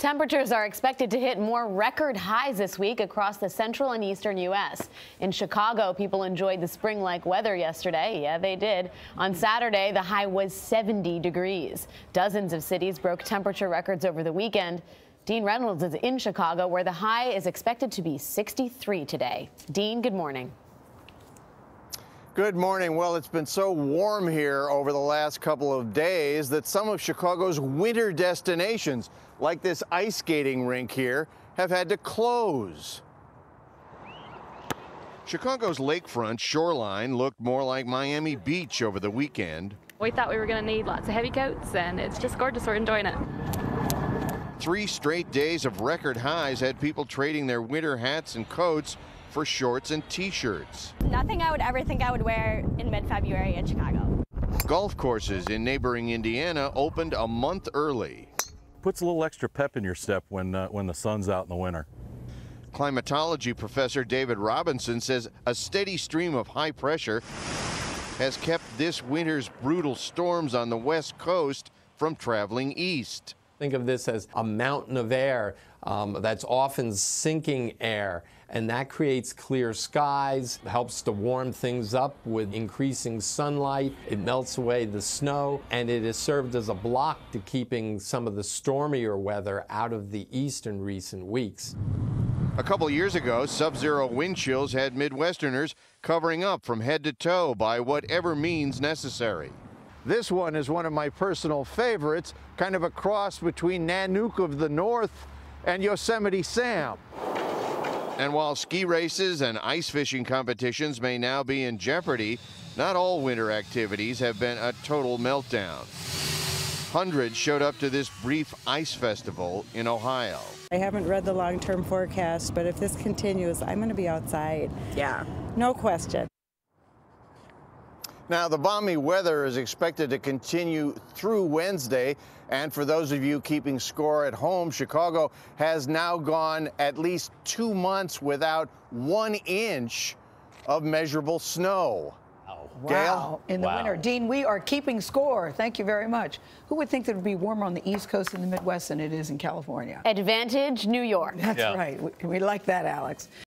Temperatures are expected to hit more record highs this week across the central and eastern U.S. In Chicago, people enjoyed the spring like weather yesterday. Yeah, they did. On Saturday, the high was 70 degrees. Dozens of cities broke temperature records over the weekend. Dean Reynolds is in Chicago, where the high is expected to be 63 today. Dean, good morning. Good morning. Well, it's been so warm here over the last couple of days that some of Chicago's winter destinations, like this ice skating rink here, have had to close. Chicago's lakefront shoreline looked more like Miami Beach over the weekend. We thought we were going to need lots of heavy coats, and it's just gorgeous. We're enjoying it. Three straight days of record highs had people trading their winter hats and coats for shorts and t-shirts. Nothing I would ever think I would wear in mid-February in Chicago. Golf courses in neighboring Indiana opened a month early. Puts a little extra pep in your step when, uh, when the sun's out in the winter. Climatology professor David Robinson says a steady stream of high pressure has kept this winter's brutal storms on the west coast from traveling east. Think of this as a mountain of air um, that's often sinking air, and that creates clear skies, helps to warm things up with increasing sunlight. It melts away the snow, and it has served as a block to keeping some of the stormier weather out of the east in recent weeks. A couple years ago, sub zero wind chills had Midwesterners covering up from head to toe by whatever means necessary. This one is one of my personal favorites, kind of a cross between Nanook of the North and Yosemite Sam. And while ski races and ice fishing competitions may now be in jeopardy, not all winter activities have been a total meltdown. Hundreds showed up to this brief ice festival in Ohio. I haven't read the long-term forecast, but if this continues, I'm going to be outside. Yeah. No question. Now, the balmy weather is expected to continue through Wednesday. And for those of you keeping score at home, Chicago has now gone at least two months without one inch of measurable snow. Wow. Gail? In the Wow. winter. Dean, we are keeping score. Thank you very much. Who would think that it would be warmer on the East Coast and the Midwest than it is in California? Advantage New York. That's Yeah. right. We, we like that, Alex.